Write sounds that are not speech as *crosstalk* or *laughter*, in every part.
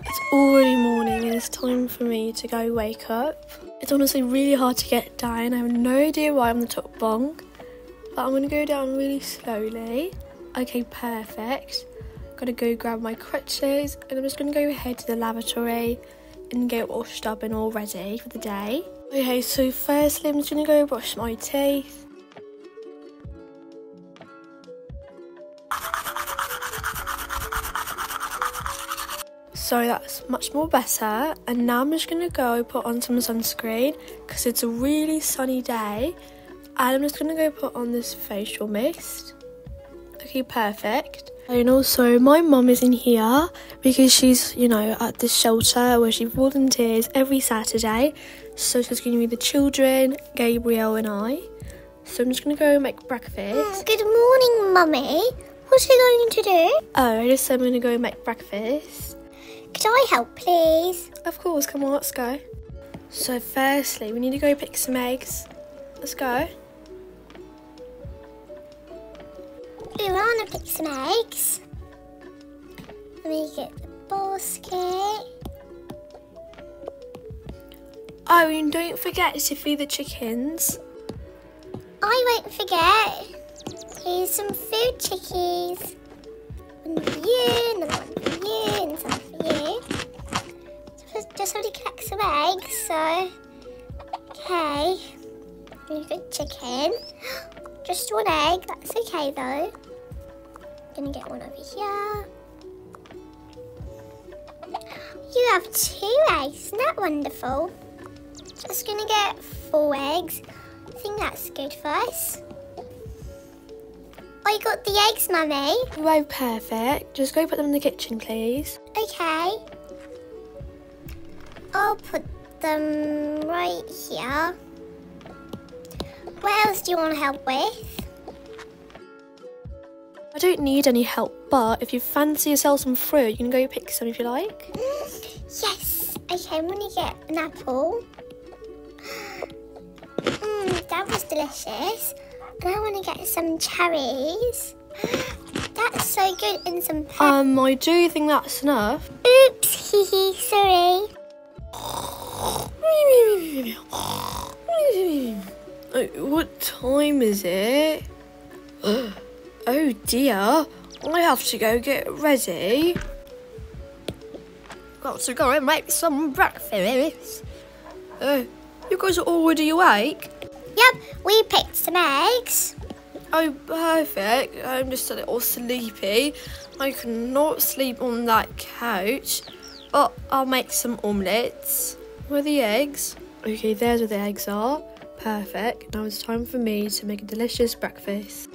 It's already morning and it's time for me to go wake up. It's honestly really hard to get down. I have no idea why I'm the top bunk, but I'm gonna go down really slowly. Okay, perfect. Gotta go grab my crutches and I'm just gonna go ahead to the lavatory and get washed up and all ready for the day. Okay, so firstly, I'm just gonna go brush my teeth. So that's much more better. And now I'm just gonna go put on some sunscreen because it's a really sunny day. And I'm just gonna go put on this facial mist. Okay, perfect. And also, my mum is in here because she's, you know, at this shelter where she volunteers every Saturday. So she's gonna be the children, Gabriel, and I. So I'm just gonna go make breakfast. Mm, good morning, Mummy. What are you going to do? Oh, I just said I'm gonna go make breakfast. Could I help, please? Of course, come on, let's go. So, firstly, we need to go pick some eggs. Let's go. I want to pick some eggs. Let me get the basket. Oh, and don't forget to feed the chickens. I won't forget. Here's some food chickies. Chicken. Just one egg, that's okay though. Gonna get one over here. You have two eggs, isn't that wonderful? Just gonna get four eggs. I think that's good for us. I got the eggs, Mummy. Right, perfect. Just go put them in the kitchen, please. Okay. I'll put them right here. What else do you want to help with? I don't need any help, but if you fancy yourself some fruit, you can go pick some if you like. Yes. Okay, I'm gonna get an apple. Mmm, that was delicious. And I want to get some cherries. *gasps* That's so good. And some Um, I do think that's enough. Oops, *laughs* hee hee, sorry. *laughs* What time is it? *gasps* Oh dear, I have to go get ready. Got to go and make some breakfast. Oh, you guys are already awake? Yep, we picked some eggs. Oh, perfect. I'm just a little sleepy. I cannot sleep on that couch. But I'll make some omelettes. Where are the eggs? Okay, there's where the eggs are. Perfect. Now it's time for me to make a delicious breakfast.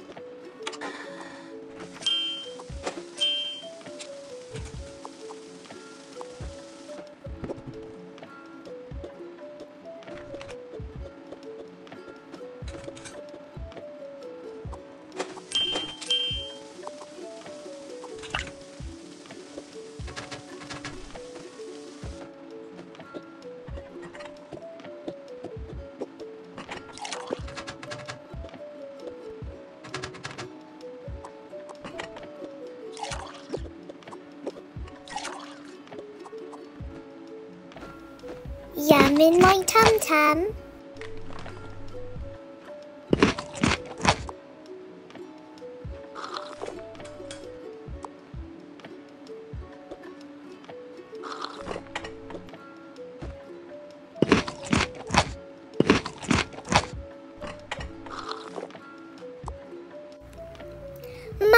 Yum in my tum tum.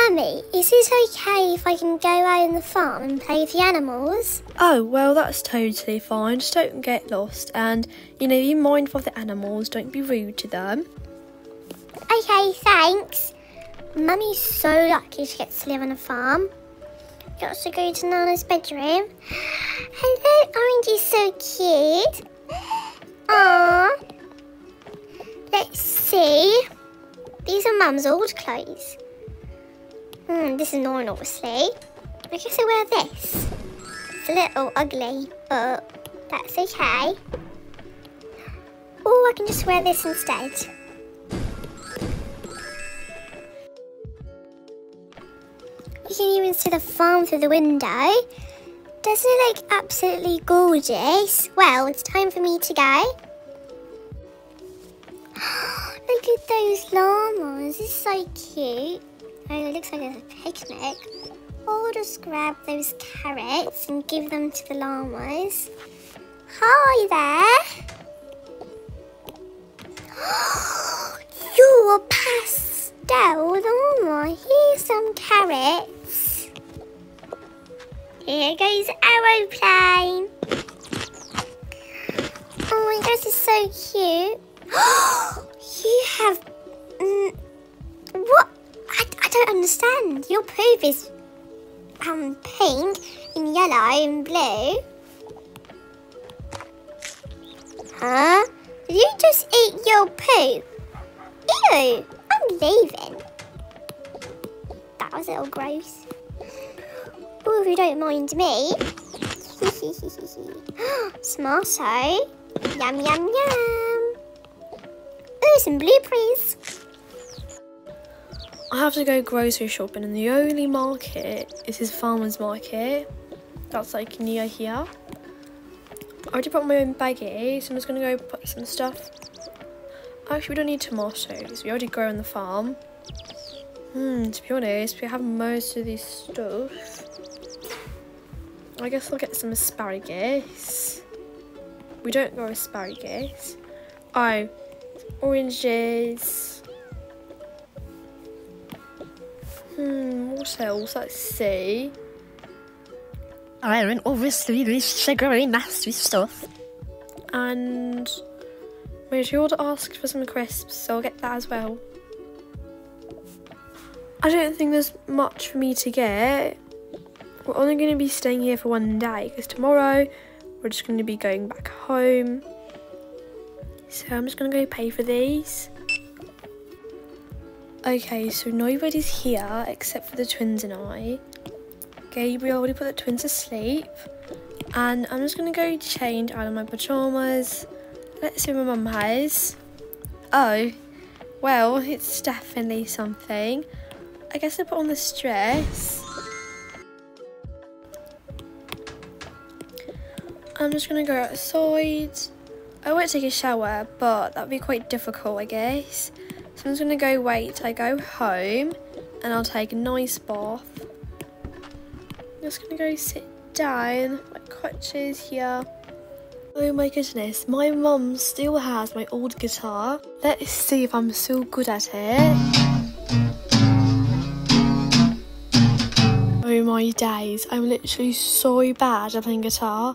Mummy, is it okay if I can go out on the farm and play with the animals? Oh, well, that's totally fine. Just don't get lost. And, you know, be mindful of the animals. Don't be rude to them. Okay, thanks. Mummy's so lucky she gets to live on a farm. Got to go to Nana's bedroom. Hello, Orange is so cute. Aww. let's see. These are Mum's old clothes. Hmm, this is mine, obviously. I guess I wear this. It's a little ugly, but that's okay. Oh, I can just wear this instead. You can even see the farm through the window. Doesn't it look absolutely gorgeous? Well, it's time for me to go. *gasps* Look at those llamas. It's so cute. Oh, it looks like a picnic. I'll just grab those carrots and give them to the llamas. Hi there. *gasps* You're pastel llama. Here's some carrots. Here goes aeroplane. Oh my gosh, it's so cute. *gasps* you have... Mm, don't understand. Your poop is um, pink and yellow and blue. Huh? Did you just eat your poop? Ew, I'm leaving. That was a little gross. Oh, if you don't mind me. *laughs* Smarto. Yum, yum, yum. Ooh, some blueberries. I have to go grocery shopping, and the only market is his farmer's market. That's like near here. I already brought my own baggie, so I'm just gonna go put some stuff. Actually, we don't need tomatoes. We already grow on the farm. Hmm, to be honest, we have most of this stuff. I guess I'll get some asparagus. We don't grow asparagus. Oh, oranges. Hmm, what else? Let's see. Iron, obviously, this sugary, nasty stuff. And Matilda asked for some crisps, so I'll get that as well. I don't think there's much for me to get. We're only going to be staying here for one day because tomorrow we're just going to be going back home. So I'm just going to go pay for these. Okay, so nobody's here except for the twins and I. Gabriel already put the twins to sleep. And I'm just going to go change out of my pyjamas. Let's see what my mum has. Oh, well, it's definitely something. I guess I put on this dress. I'm just going to go outside. I won't take a shower, but that'd be quite difficult, I guess. So I'm just going to go wait till I go home and I'll take a nice bath. I'm just going to go sit down. My crutches here. Oh my goodness, my mum still has my old guitar. Let's see if I'm still good at it. Oh my days, I'm literally so bad at playing guitar.